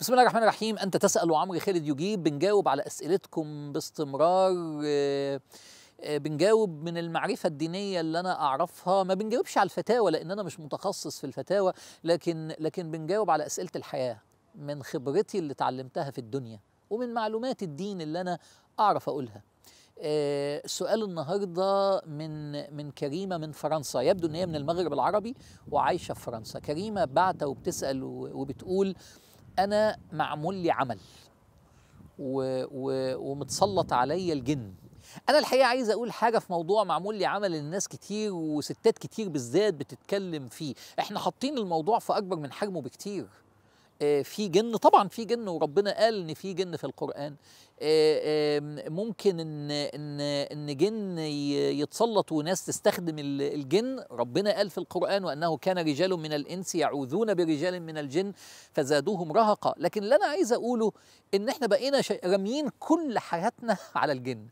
بسم الله الرحمن الرحيم. أنت تسأل وعمرو خالد يجيب. بنجاوب على أسئلتكم باستمرار. آه، آه، بنجاوب من المعرفة الدينية اللي أنا أعرفها. ما بنجاوبش على الفتاوى لأن أنا مش متخصص في الفتاوى لكن لكن بنجاوب على أسئلة الحياة من خبرتي اللي اتعلمتها في الدنيا ومن معلومات الدين اللي أنا أعرف أقولها. آه، سؤال النهارده من من كريمة من فرنسا. يبدو إن هي من المغرب العربي وعايشة في فرنسا. كريمة بعتة وبتسأل وبتقول أنا معمول لي عمل و و ومتسلط عليا الجن. أنا الحقيقة عايز أقول حاجة في موضوع معمول لي عمل الناس كتير وستات كتير بالذات بتتكلم فيه. إحنا حاطين الموضوع في أكبر من حجمه بكتير. في جن طبعا في جن وربنا قال إن في جن في القرآن. آه، ممكن إن إن إن جن يتسلط وناس تستخدم ال- الجن. ربنا قال في القرآن وأنه كان رجال من الإنس يعوذون برجال من الجن فزادوهم رهقا. لكن اللي أنا عايز أقوله إن إحنا بقينا راميين كل حياتنا على الجن.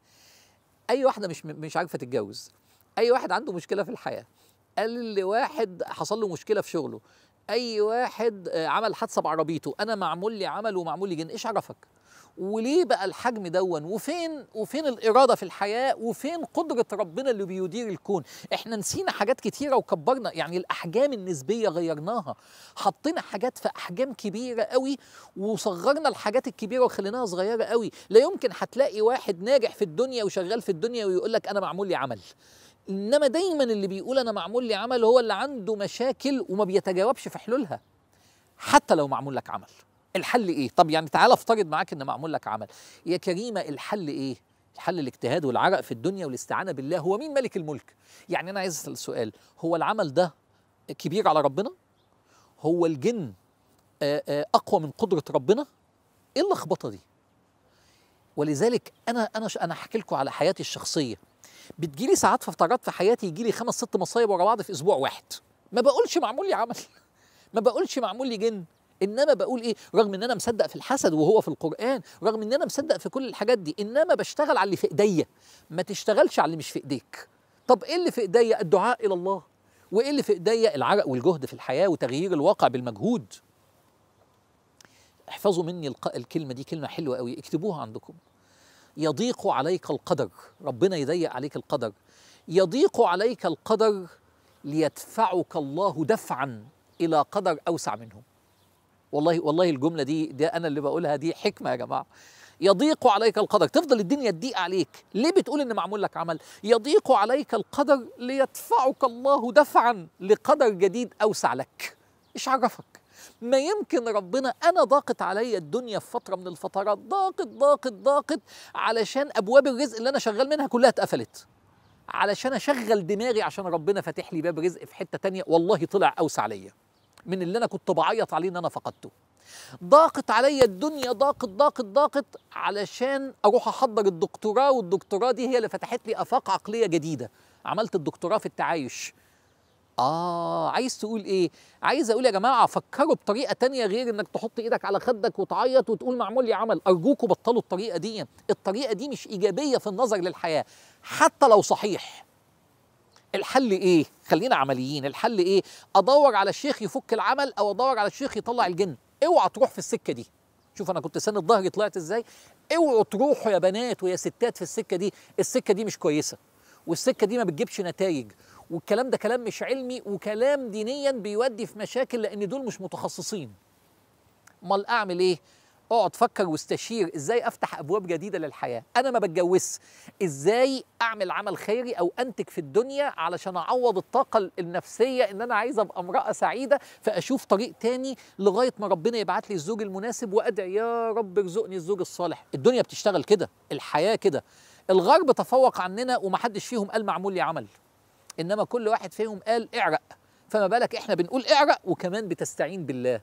أي واحدة مش مش عارفة تتجوز أي واحد عنده مشكلة في الحياة قال لواحد حصل له مشكلة في شغله أي واحد آه، عمل حادثة بعربيته أنا معمول لي عمل ومعمول لي جن إيش عرفك؟ وليه بقى الحجم دون؟ وفين وفين الإرادة في الحياة؟ وفين قدرة ربنا اللي بيدير الكون؟ إحنا نسينا حاجات كتيرة وكبرنا يعني الأحجام النسبية غيرناها. حطينا حاجات في أحجام كبيرة قوي وصغرنا الحاجات الكبيرة وخليناها صغيرة قوي. لا يمكن هتلاقي واحد ناجح في الدنيا وشغال في الدنيا ويقول لك أنا معمول لي عمل. إنما دايما اللي بيقول أنا معمول لي عمل هو اللي عنده مشاكل وما بيتجاوبش في حلولها. حتى لو معمول لك عمل. الحل إيه؟ طب يعني تعالى أفترض معاك إن معمول لك عمل. يا كريمة الحل إيه؟ الحل الاجتهاد والعرق في الدنيا والاستعانة بالله. هو مين ملك الملك؟ يعني أنا عايز أسأل سؤال. هو العمل ده كبير على ربنا؟ هو الجن آه، آه، أقوى من قدرة ربنا؟ إيه اللخبطة دي؟ ولذلك أنا أنا أنا هحكي لكم على حياتي الشخصية. بتجيلي ساعات في فترات في حياتي يجيلي خمس ست مصايب ورا بعض في أسبوع واحد. ما بقولش معمول لي عمل. ما بقولش معمول لي جن. إنما بقول إيه؟ رغم إن أنا مصدق في الحسد وهو في القرآن رغم إن أنا مصدق في كل الحاجات دي إنما بشتغل على اللي في إيديا. ما تشتغلش على اللي مش في إيديك. طب إيه اللي في إيديا؟ الدعاء إلى الله. وإيه اللي في إيديا؟ العرق والجهد في الحياة وتغيير الواقع بالمجهود. احفظوا مني الكلمة دي كلمة حلوة قوي. اكتبوها عندكم. يضيق عليك القدر. ربنا يضيق عليك القدر. يضيق عليك القدر ليدفعك الله دفعا إلى قدر أوسع منه. والله والله الجملة دي ده أنا اللي بقولها دي حكمة يا جماعة. يضيق عليك القدر. تفضل الدنيا تضيق عليك. ليه بتقول إن معمول لك عمل؟ يضيق عليك القدر ليدفعك الله دفعا لقدر جديد أوسع لك. إيش عرفك؟ ما يمكن ربنا أنا ضاقت عليا الدنيا في فترة من الفترات ضاقت ضاقت ضاقت علشان أبواب الرزق اللي أنا شغال منها كلها اتقفلت. علشان أشغل دماغي عشان ربنا فاتح لي باب رزق في حتة تانية والله طلع أوسع ليا من اللي أنا كنت بعيط عليه إن أنا فقدته. ضاقت عليا الدنيا ضاقت ضاقت ضاقت علشان أروح أحضر الدكتوراه والدكتوراه دي هي اللي فتحت لي آفاق عقلية جديدة. عملت الدكتوراه في التعايش. آه عايز تقول إيه؟ عايز أقول يا جماعة فكروا بطريقة تانية غير إنك تحط إيدك على خدك وتعيط وتقول معمول لي عمل، أرجوكوا بطلوا الطريقة دي، الطريقة دي مش إيجابية في النظر للحياة، حتى لو صحيح. الحل إيه؟ خلينا عمليين، الحل إيه؟ أدور على الشيخ يفك العمل أو أدور على الشيخ يطلع الجن، أوعى تروح في السكة دي. شوف أنا كنت سند ظهري طلعت إزاي؟ أوعوا تروحوا يا بنات ويا ستات في السكة دي، السكة دي مش كويسة. والسكة دي ما بتجيبش نتائج، والكلام ده كلام مش علمي وكلام دينيا بيودي في مشاكل لأن دول مش متخصصين. أمال أعمل إيه؟ أقعد فكر واستشير إزاي أفتح أبواب جديدة للحياة. أنا ما بتجوزش. إزاي أعمل عمل خيري أو أنتج في الدنيا علشان أعوض الطاقة النفسية إن أنا عايز أبقى امرأة سعيدة فأشوف طريق تاني لغاية ما ربنا يبعت لي الزوج المناسب وأدعي يا رب ارزقني الزوج الصالح. الدنيا بتشتغل كده. الحياة كده. الغرب تفوق عننا ومحدش فيهم قال معمول لي عمل. إنما كل واحد فيهم قال اعرق. فما بالك إحنا بنقول اعرق وكمان بتستعين بالله.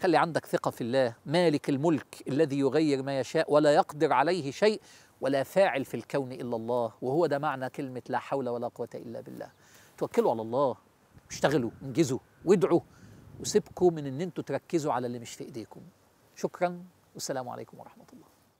خلي عندك ثقة في الله. مالك الملك الذي يغير ما يشاء ولا يقدر عليه شيء ولا فاعل في الكون إلا الله. وهو ده معنى كلمة لا حول ولا قوة إلا بالله. توكلوا على الله. اشتغلوا انجزوا وادعوا وسيبكم من إن أنتوا تركزوا على اللي مش في إيديكم. شكرا والسلام عليكم ورحمة الله.